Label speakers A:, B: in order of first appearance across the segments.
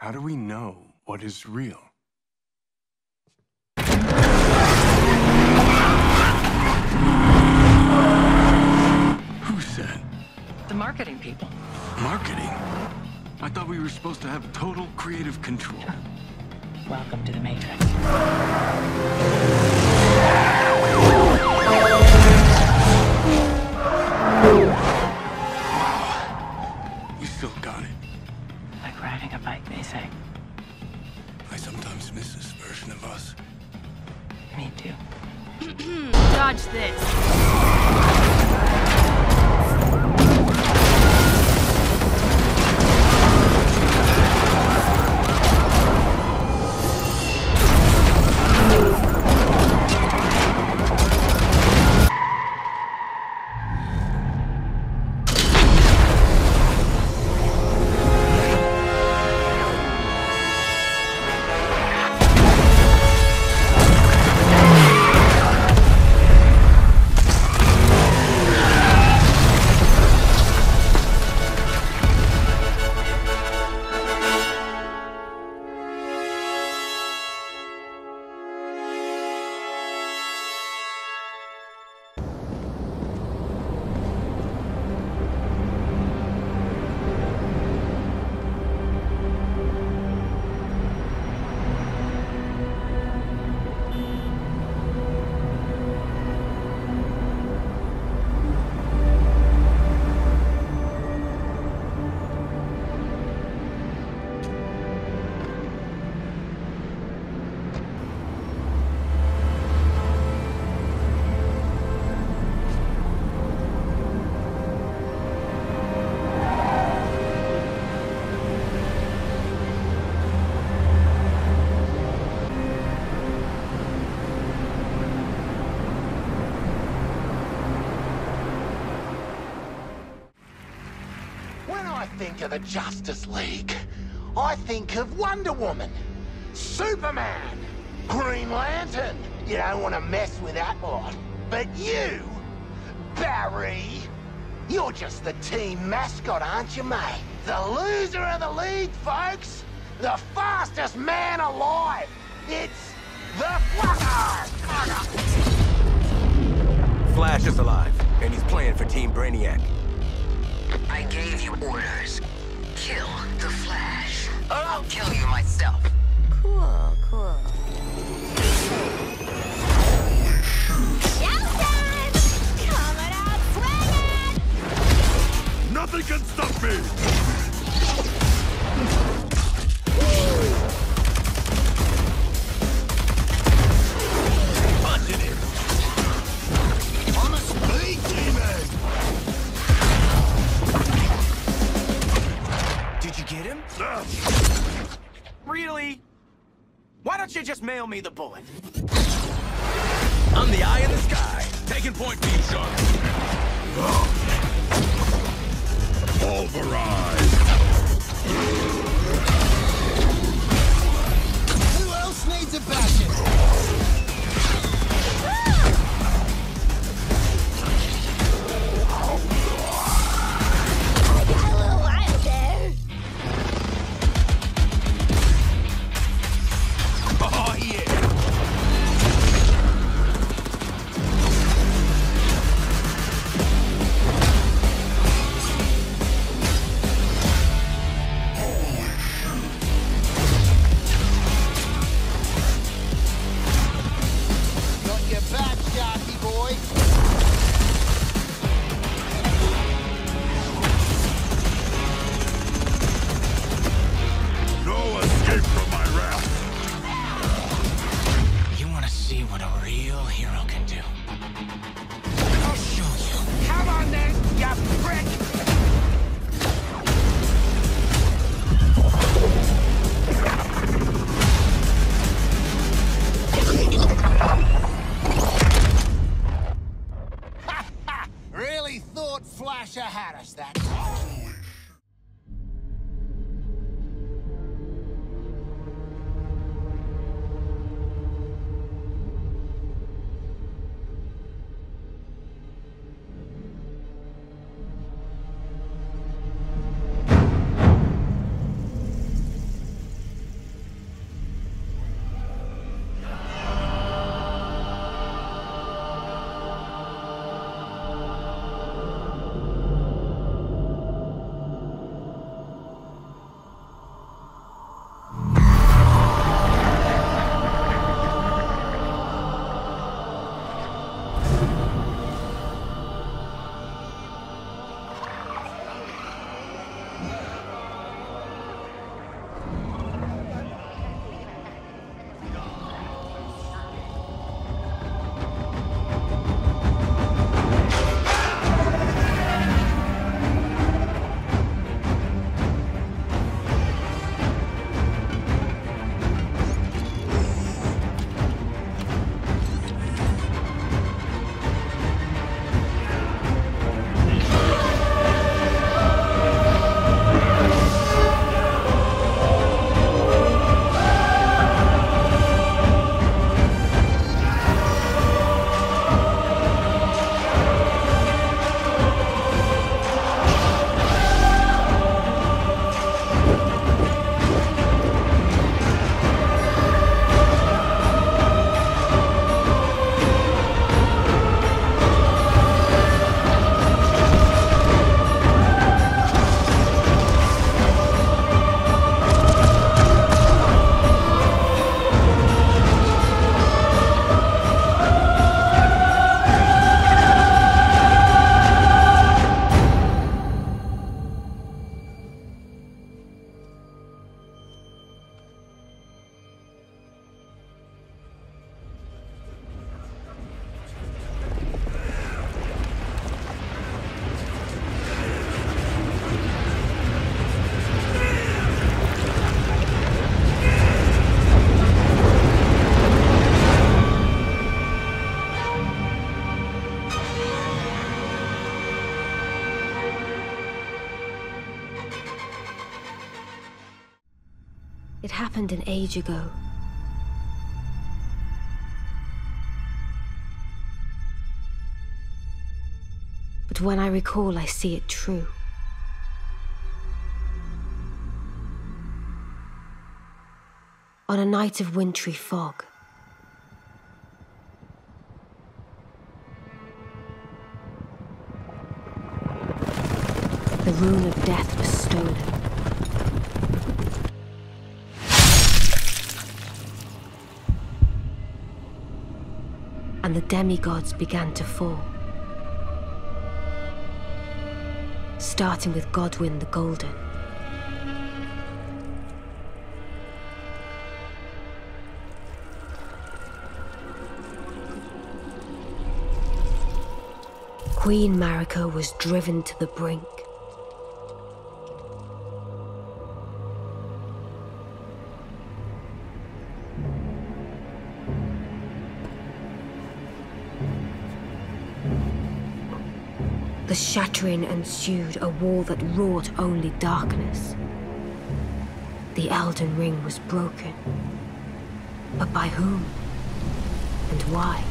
A: How do we know what is real? Who said?
B: The marketing people.
A: Marketing? I thought we were supposed to have total creative control.
B: Welcome to the Matrix.
A: Us.
B: Me too.
C: Dodge this.
D: Think of the Justice League, I think of Wonder Woman, Superman, Green Lantern. You don't want to mess with that lot. But you, Barry, you're just the team mascot, aren't you, mate? The loser of the league, folks. The fastest man alive. It's the Flacker.
E: Flash is alive, and he's playing for Team Brainiac.
F: I gave you orders. Kill the Flash. Or I'll kill you myself.
G: Cool, cool.
H: Me
E: the bullet? I'm the eye in the sky.
H: Taking point beam
G: at
E: us that
I: time. Happened an age ago. But when I recall, I see it true. On a night of wintry fog, the rune of death was stolen. And the demigods began to fall. Starting with Godwyn the Golden. Queen Marika was driven to the brink. The ensued, a war that wrought only darkness. The Elden Ring was broken. But by whom? And why?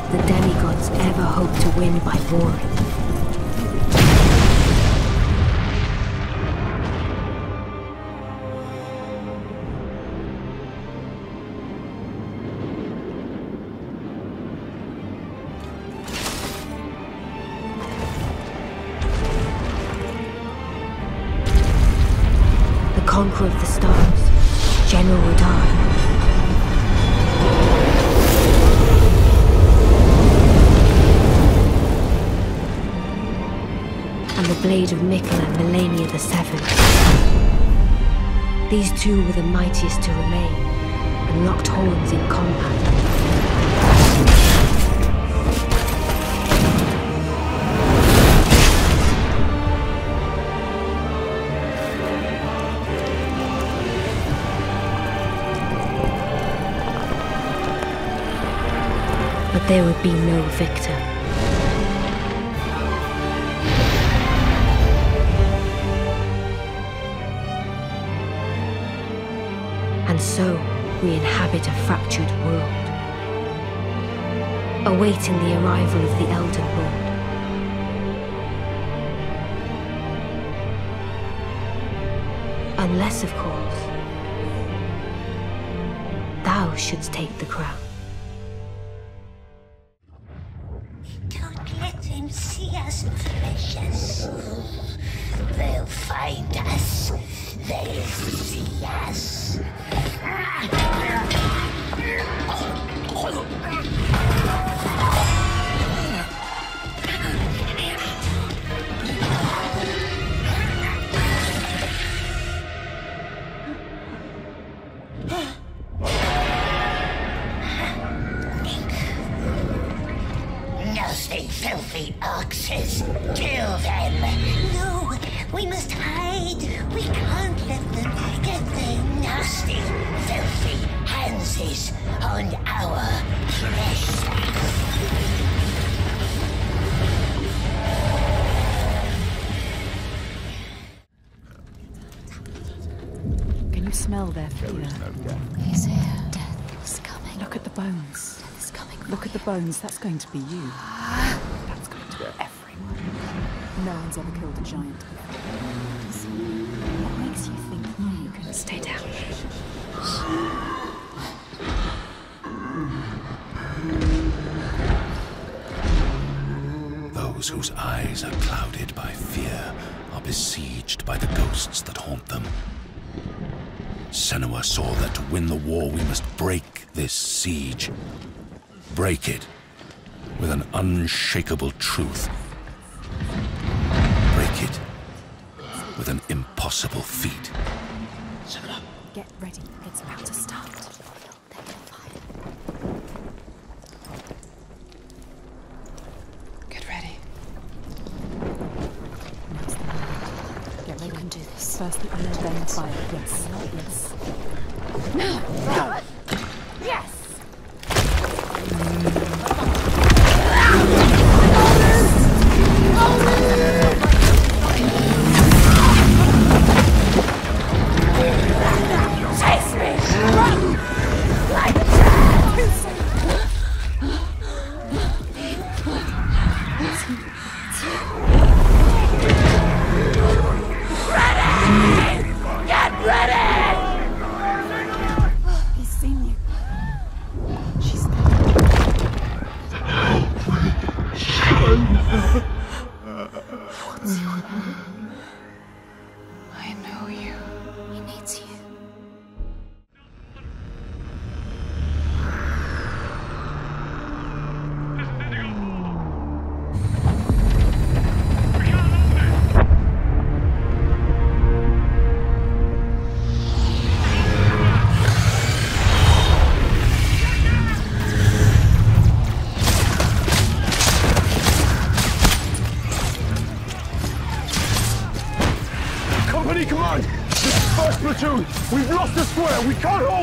I: Could the demigods ever hope to win by war? The conqueror of the stars, General Radahn. And the blade of Miquella and Malenia the Severed. These two were the mightiest to remain, and locked horns in combat. But there would be no victor. So, we inhabit a fractured world, awaiting the arrival of the Elden Lord. Unless, of course, thou shouldst take the crown.
G: Their
J: fear?
G: He's here. Death is coming.
J: Look at the bones.
G: Death is coming.
J: Look at the bones. That's going to be you. Ah. That's going to be everyone. No one's ever killed a giant. What makes you think you can
I: Stay down.
H: Those whose eyes are clouded by fear are besieged by the ghosts that haunt them. Senua saw that to win the war we must break this siege. Break it with an unshakable truth. Break it with an impossible feat.
J: Get ready. It's about to start.
B: Get ready.
J: First the. Yes, yes.
C: Yes!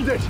K: Hold it!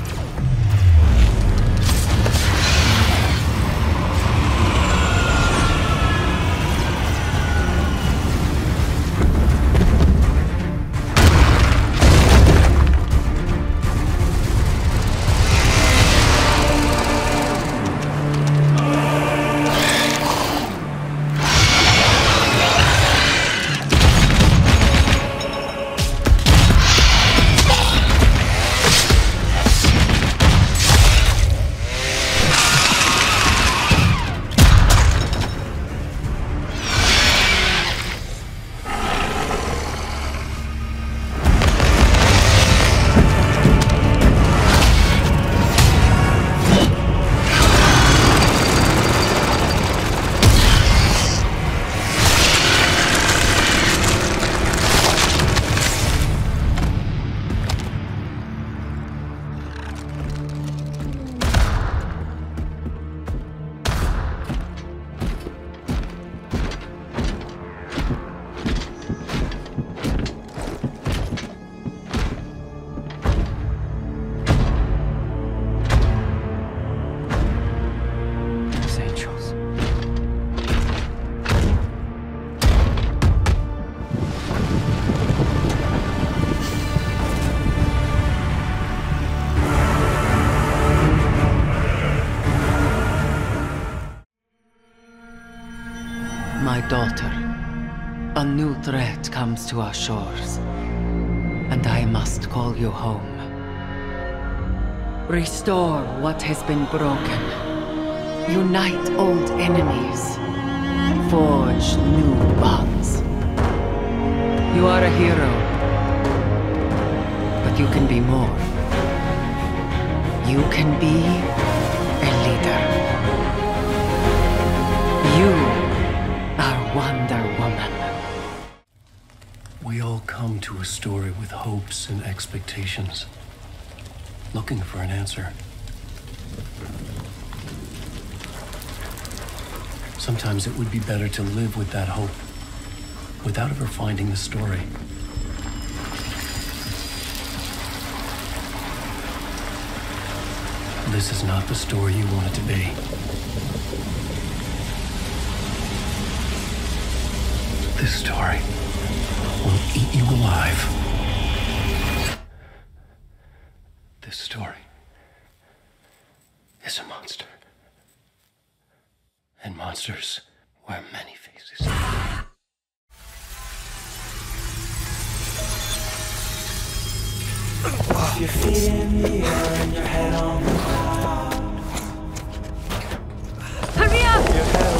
L: Comes to our shores, and I must call you home. Restore what has been broken. Unite old enemies. Forge new bonds. You are a hero, but you can be more. You can be a leader.
M: Come to a story with hopes and expectations, looking for an answer. Sometimes it would be better to live with that hope without ever finding the story. This is not the story you want it to be. This story will eat you alive. This story is a monster. And monsters wear many faces.
N: Your feet in the air and your head on the ground.
C: Hurry up!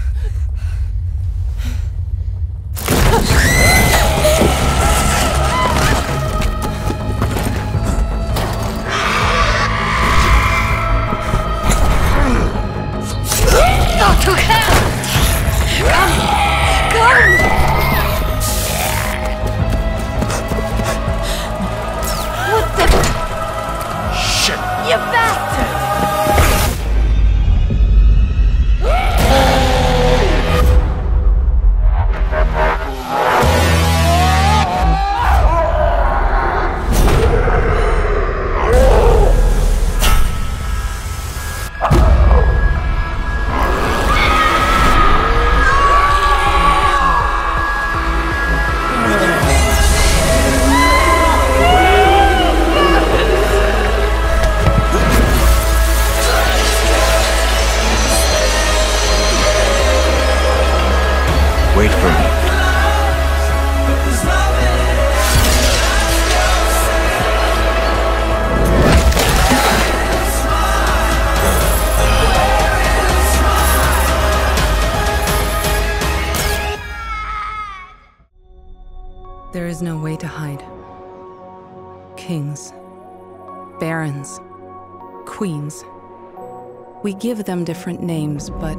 J: We give them different names, but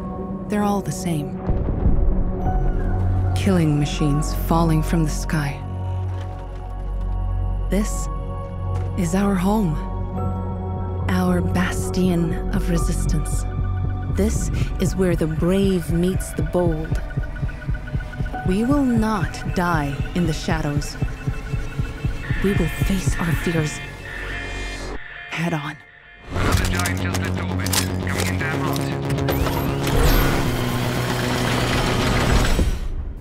J: they're all the same. Killing machines falling from the sky. This is our home. Our bastion of resistance. This is where the brave meets the bold. We will not die in the shadows. We will face our fears head on.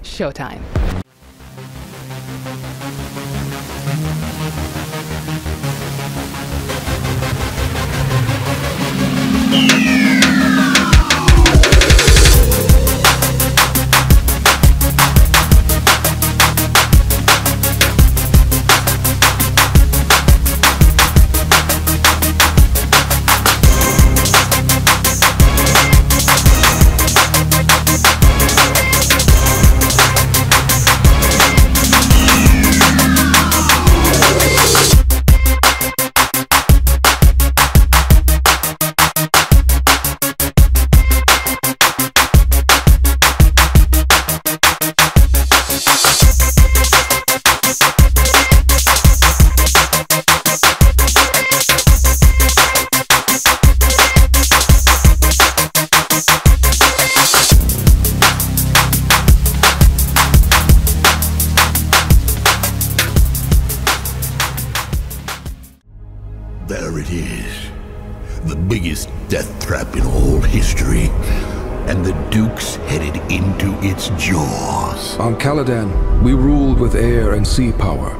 J: Showtime.
G: Trap in all history. And the Duke's headed into its jaws.
O: On Caladan, we ruled with air and sea power.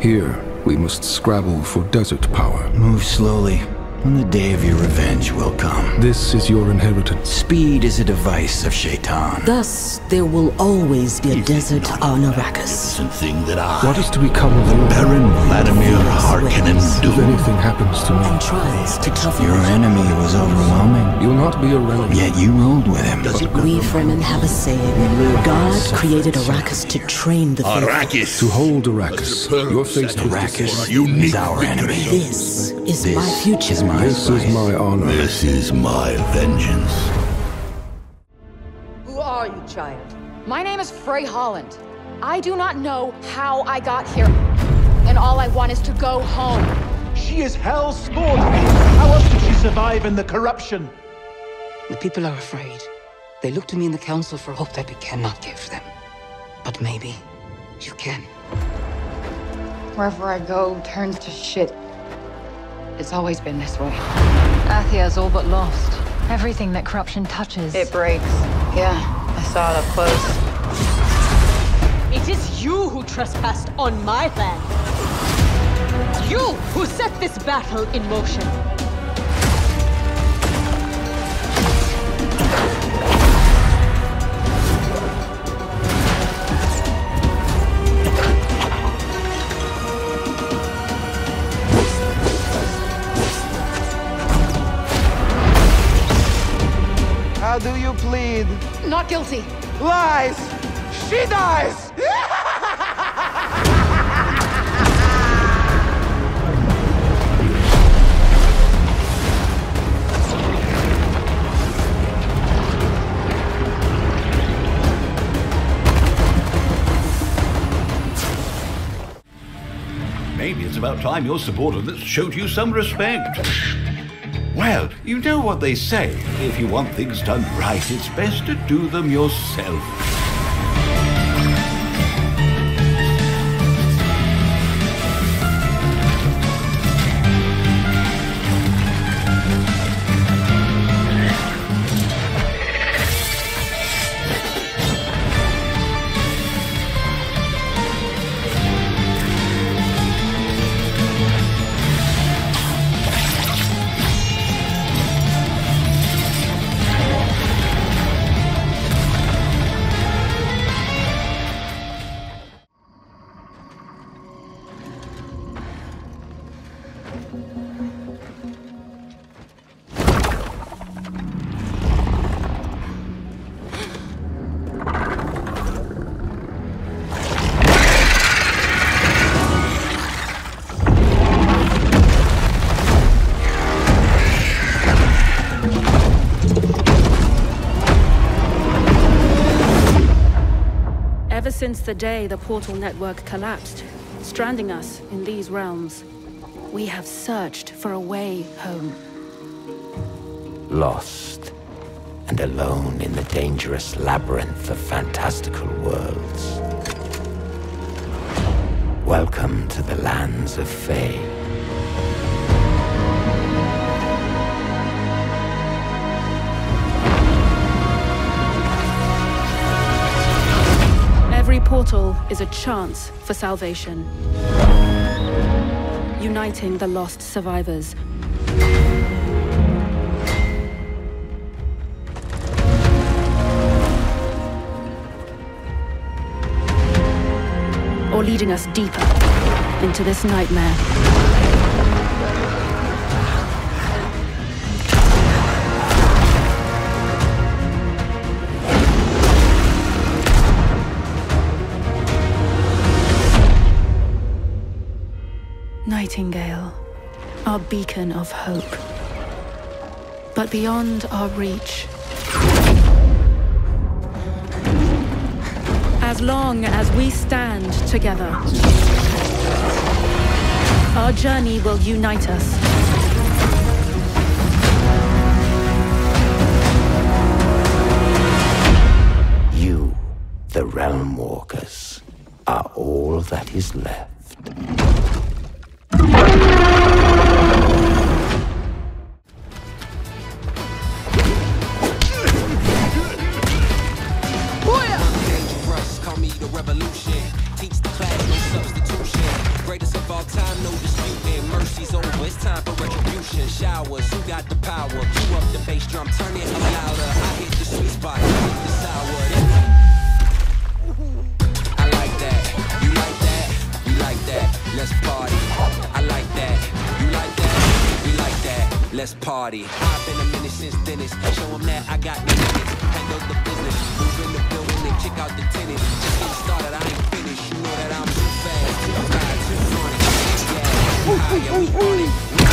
O: Here, we must scrabble for desert power.
P: Move slowly, and the day of your revenge will come.
O: This is your inheritance.
P: Speed is a device of Shaitan.
Q: Thus, there will always be a desert on Arrakis.
G: Thing that I,
O: What is to become of you?
G: Baron Vladimir Harkonnen
O: If
G: do?
O: anything happens to me,
Q: And tries to toughen
P: Your enemy was overwhelming,
O: you'll not be a relic.
P: yet you ruled with him.
Q: Does We Fremen have a saying. God created Arrakis to train the faithful.
G: Arrakis.
O: To hold Arrakis, your fate was
P: Arrakis
O: decided.
P: is our enemy.
Q: This is
P: This
Q: my future.
P: is my
O: This is my honor.
G: This is my vengeance.
R: Who are you, child? My name is Frey Holland. I do not know how I got here. And all I want is to go home.
S: She is hell's spawn. How else did she survive in the corruption?
T: The people are afraid. They look to me in the council for hope that we cannot give them. But maybe you can.
R: Wherever I go turns to shit. It's always been this way. Athia's all but lost. Everything that corruption touches. It breaks. Yeah, I saw it up close.
U: It is you who trespassed on my land. You who set this battle in motion.
R: Not guilty.
S: Lies! She dies!
V: Maybe it's about time your subordinates showed you some respect. You know what they say. If you want things done right, it's best to do them yourself.
W: The day the portal network collapsed, stranding us in these realms, we have searched for a way home.
V: Lost and alone in the dangerous labyrinth of fantastical worlds. Welcome to the lands of Fae.
W: Every portal is a chance for salvation. Uniting the lost survivors. Or leading us deeper into this nightmare. Nightingale, our beacon of hope. But beyond our reach. As long as we stand together, our journey will unite us.
V: You, the Realm Walkers, are all that is left.
X: Let's party. I've been a minute since Dennis. Show 'em that I got minutes. Handle the business. Move in the building and kick out the tennis. Just getting started, I ain't finished. You know that I'm too fast, too fast, too high, yeah, we on it.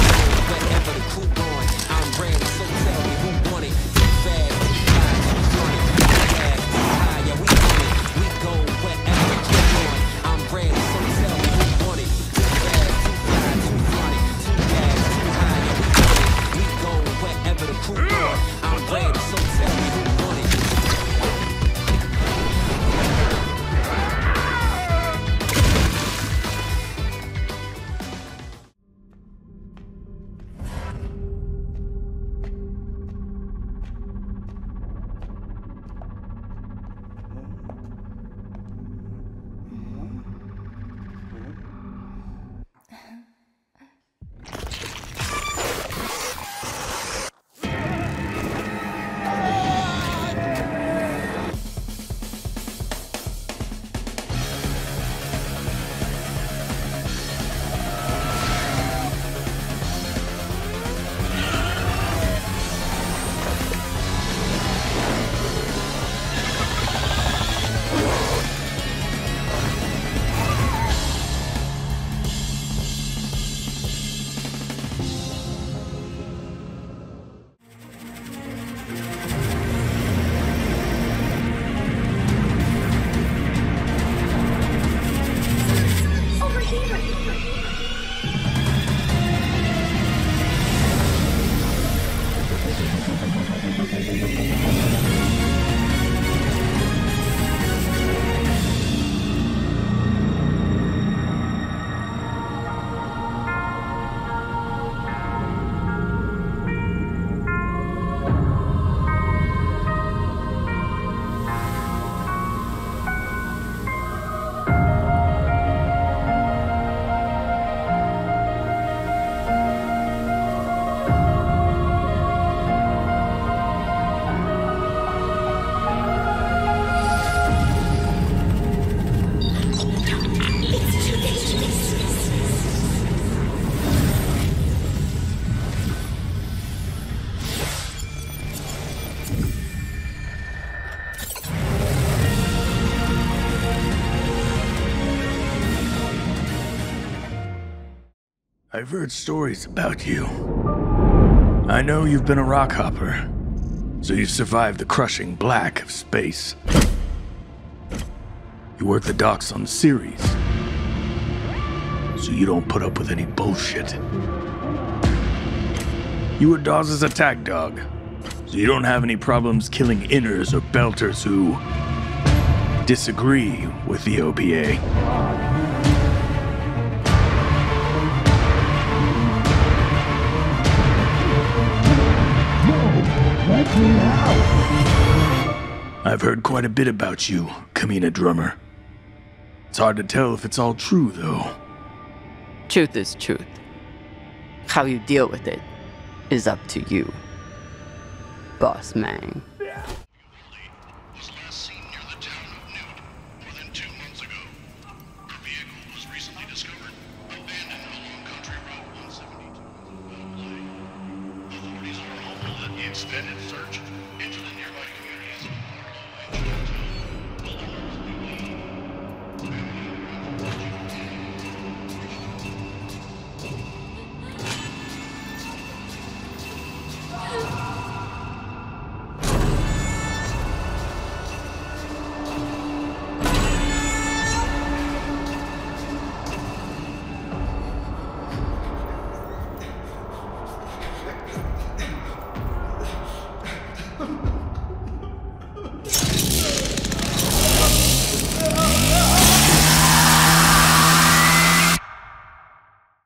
Y: I've heard stories about you. I know you've been a rock hopper, so you survived the crushing black of space. You work the docks on Ceres. So you don't put up with any bullshit. You were Dawes' attack dog. So you don't have any problems killing inners or belters who disagree with the OPA. I've heard quite a bit about you, Camina Drummer. It's hard to tell if it's all true, though.
L: Truth is truth. How you deal with it is up to you, Boss Man.